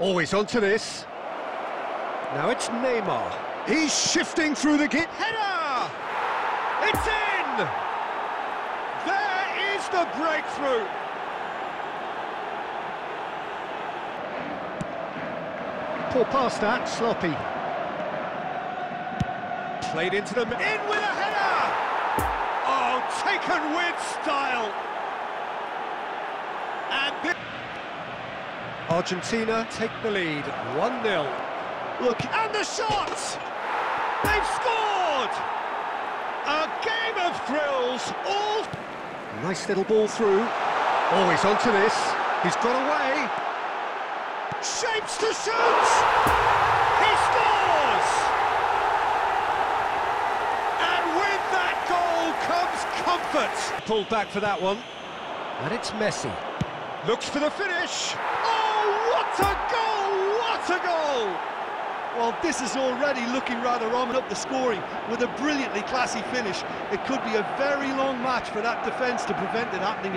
Always onto this. Now it's Neymar. He's shifting through the gate. Header! It's in! There is the breakthrough! Poor pass that, sloppy. Played into the... In with a header! Oh, taken with style! And. Argentina take the lead, 1-0. Look, and the shot! They've scored! A game of thrills, all... Nice little ball through. Oh, he's onto this. He's got away. Shapes to shoot! He scores! And with that goal comes comfort. Pulled back for that one. And it's Messi. Looks for the finish. Oh, what a goal! What a goal! Well, this is already looking rather on up the scoring with a brilliantly classy finish. It could be a very long match for that defence to prevent it happening